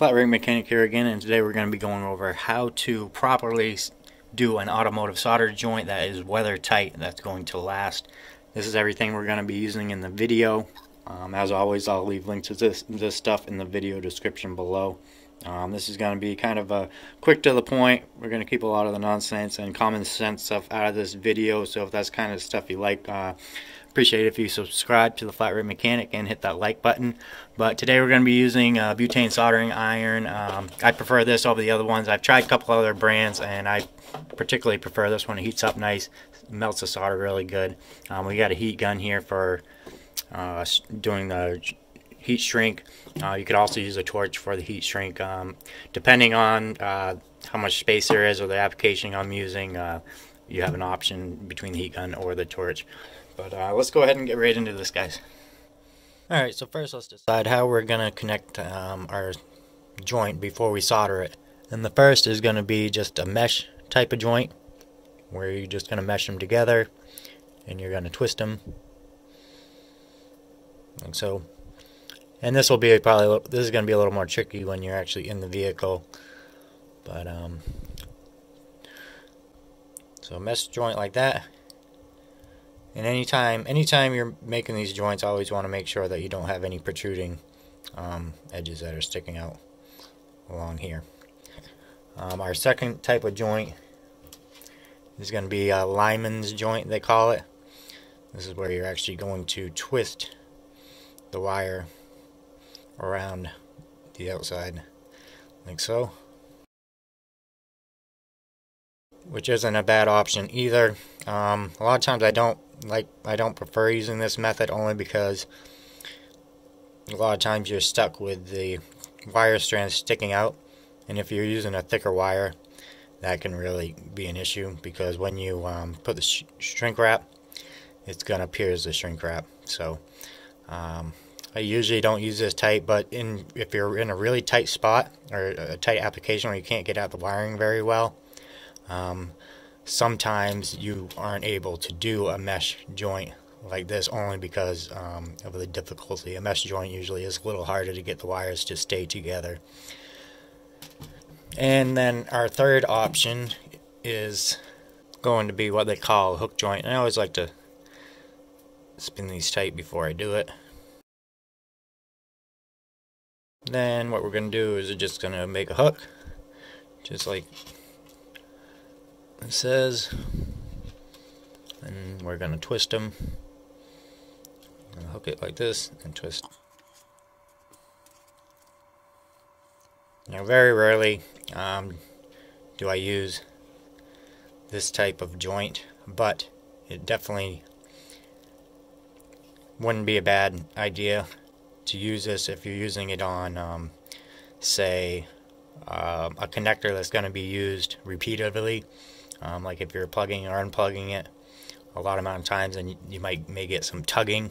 Flat Rate Mechanic here again and today we're going to be going over how to properly do an automotive solder joint that is weather tight that's going to last. This is everything we're going to be using in the video. Um, as always I'll leave links to this, this stuff in the video description below. Um, this is going to be kind of a quick to the point. We're going to keep a lot of the nonsense and common sense stuff out of this video. So if that's kind of stuff you like, uh, appreciate it if you subscribe to the Flat Rate Mechanic and hit that like button. But today we're going to be using uh, butane soldering iron. Um, I prefer this over the other ones. I've tried a couple other brands and I particularly prefer this one. It heats up nice, melts the solder really good. Um, we got a heat gun here for uh, doing the heat shrink. Uh, you could also use a torch for the heat shrink. Um, depending on uh, how much space there is or the application I'm using, uh, you have an option between the heat gun or the torch. But uh, let's go ahead and get right into this, guys. Alright, so first let's decide how we're going to connect um, our joint before we solder it. And the first is going to be just a mesh type of joint, where you're just going to mesh them together, and you're going to twist them, like so. And this will be probably this is going to be a little more tricky when you're actually in the vehicle. But um so mesh joint like that. And anytime anytime you're making these joints, I always want to make sure that you don't have any protruding um, edges that are sticking out along here. Um, our second type of joint is going to be a lineman's joint, they call it. This is where you're actually going to twist the wire around the outside like so which isn't a bad option either um, a lot of times I don't like I don't prefer using this method only because a lot of times you're stuck with the wire strands sticking out. And if you're using a thicker wire that can really be an issue because when you um, put the sh shrink wrap it's gonna pierce the shrink wrap. So um, I usually don't use this tight, but in if you're in a really tight spot or a tight application where you can't get out the wiring very well, um, sometimes you aren't able to do a mesh joint like this only because um, of the difficulty. A mesh joint usually is a little harder to get the wires to stay together. And then our third option is going to be what they call a hook joint. And I always like to spin these tight before I do it. Then what we're going to do is we're just going to make a hook, just like it says. And we're going to twist them. hook it like this and twist. Now very rarely um, do I use this type of joint, but it definitely wouldn't be a bad idea to use this if you're using it on, um, say, uh, a connector that's going to be used repeatedly. Um, like if you're plugging or unplugging it a lot amount of times, and you, you might may get some tugging.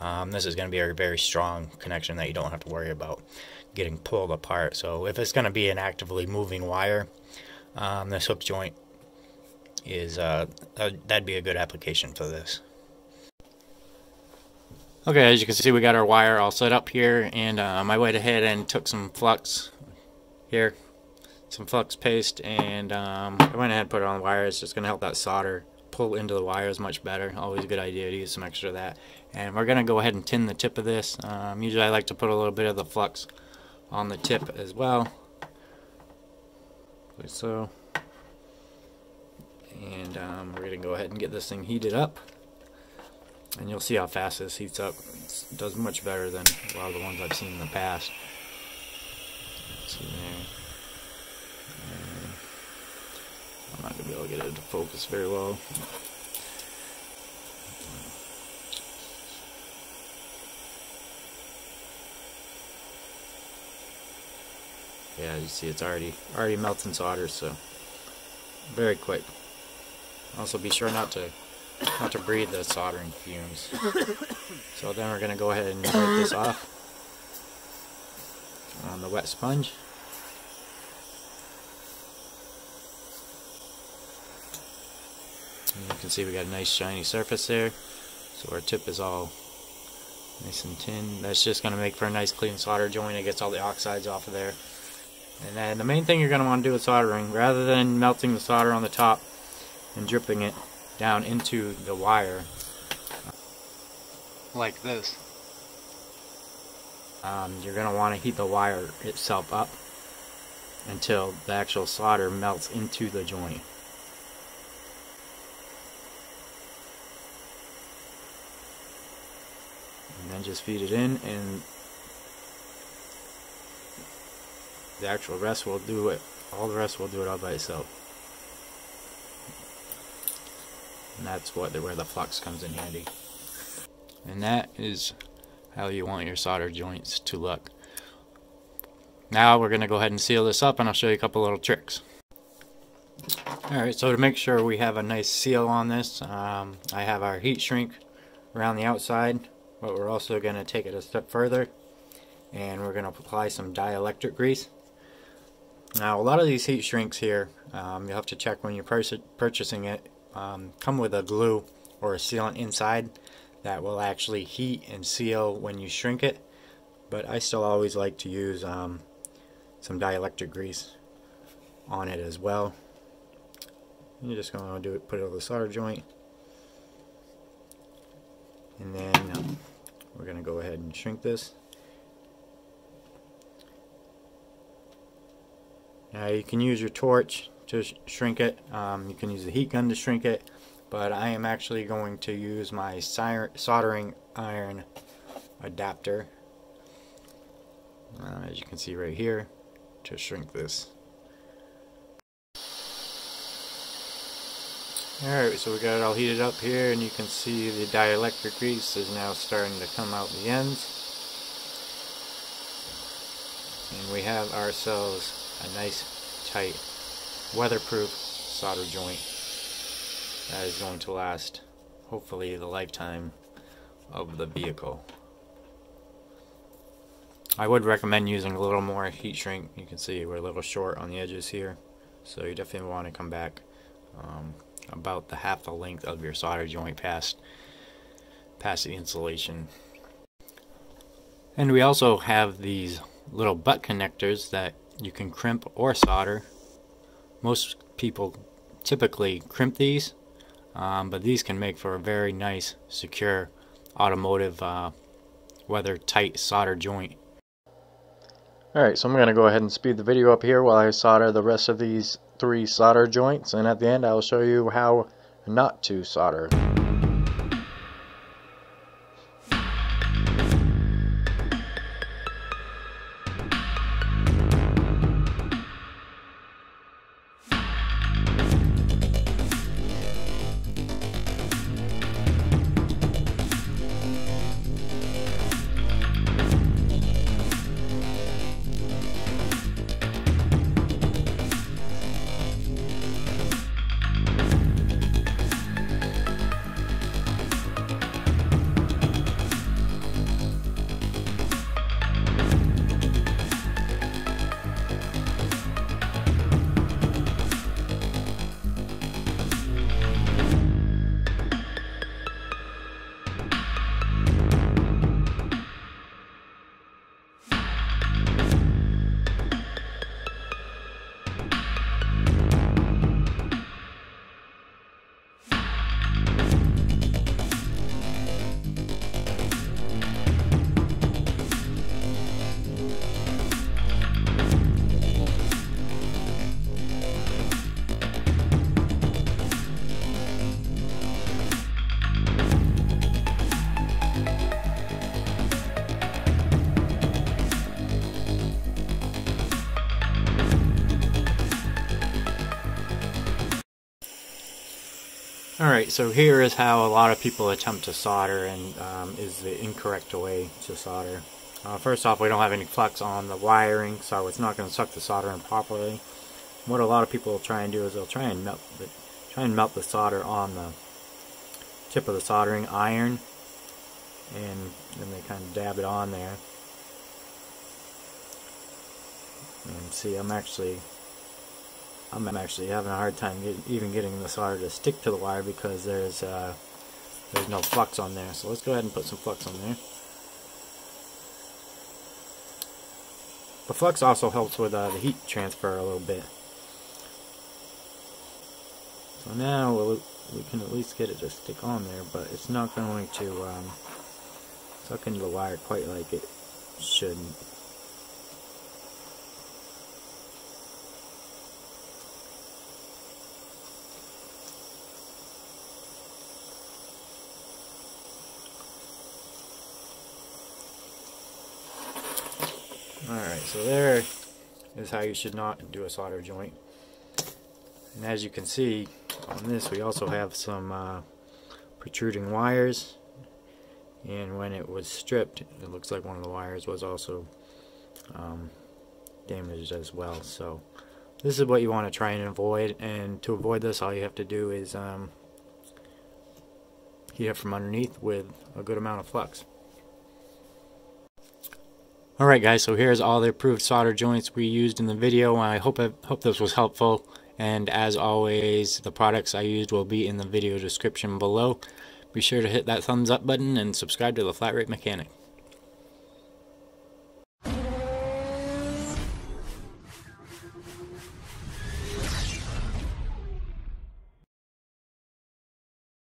Um, this is going to be a very strong connection that you don't have to worry about getting pulled apart. So if it's going to be an actively moving wire, um, this hook joint is uh, uh, that'd be a good application for this. Okay, as you can see, we got our wire all set up here, and um, I went ahead and took some flux here, some flux paste, and um, I went ahead and put it on the wire. It's just going to help that solder pull into the wires much better. Always a good idea to use some extra of that. And we're going to go ahead and tin the tip of this. Um, usually I like to put a little bit of the flux on the tip as well. Like so. And um, we're going to go ahead and get this thing heated up and you'll see how fast this heats up. it does much better than a lot of the ones I've seen in the past. see there. And Get it to focus very well. Yeah, you see it's already already melting solder, so very quick. Also be sure not to not to breathe the soldering fumes. so then we're going to go ahead and wipe this off on the wet sponge. And you can see we got a nice shiny surface there. So our tip is all nice and tin. That's just going to make for a nice clean solder joint. It gets all the oxides off of there. And then the main thing you're going to want to do with soldering, rather than melting the solder on the top and dripping it down into the wire, like this, um, you're going to want to heat the wire itself up until the actual solder melts into the joint. And then just feed it in and the actual rest will do it. All the rest will do it all by itself. And that's what where the flux comes in handy. And that is how you want your solder joints to look. Now we're going to go ahead and seal this up and I'll show you a couple little tricks. Alright so to make sure we have a nice seal on this um, I have our heat shrink around the outside but we're also going to take it a step further and we're going to apply some dielectric grease now a lot of these heat shrinks here, um, you'll have to check when you're purchasing it, um, come with a glue or a sealant inside that will actually heat and seal when you shrink it. But I still always like to use um, some dielectric grease on it as well. You're just going to do it, put it over the solder joint. And then going to go ahead and shrink this. Now you can use your torch to sh shrink it. Um, you can use a heat gun to shrink it. But I am actually going to use my soldering iron adapter, uh, as you can see right here, to shrink this. Alright, so we got it all heated up here and you can see the dielectric grease is now starting to come out the ends. And we have ourselves a nice tight weatherproof solder joint that is going to last hopefully the lifetime of the vehicle. I would recommend using a little more heat shrink. You can see we're a little short on the edges here so you definitely want to come back um, about the half the length of your solder joint past past the insulation. And we also have these little butt connectors that you can crimp or solder. Most people typically crimp these, um, but these can make for a very nice, secure, automotive, uh, weather tight solder joint. Alright, so I'm going to go ahead and speed the video up here while I solder the rest of these three solder joints, and at the end I'll show you how not to solder. Alright, so here is how a lot of people attempt to solder and um, is the incorrect way to solder. Uh, first off, we don't have any flux on the wiring, so it's not going to suck the solder in properly. What a lot of people will try and do is they'll try and melt the, try and melt the solder on the tip of the soldering iron, and then they kind of dab it on there. And see, I'm actually I'm actually having a hard time get, even getting the solder to stick to the wire because there's uh, there's no flux on there. So let's go ahead and put some flux on there. The flux also helps with uh, the heat transfer a little bit. So now we'll, we can at least get it to stick on there, but it's not going to um, suck into the wire quite like it should. Alright, so there is how you should not do a solder joint. And as you can see on this we also have some uh, protruding wires and when it was stripped it looks like one of the wires was also um, damaged as well so this is what you want to try and avoid and to avoid this all you have to do is um, heat up from underneath with a good amount of flux. Alright guys, so here's all the approved solder joints we used in the video. I hope I hope this was helpful and as always the products I used will be in the video description below. Be sure to hit that thumbs up button and subscribe to the Flat Rate Mechanic.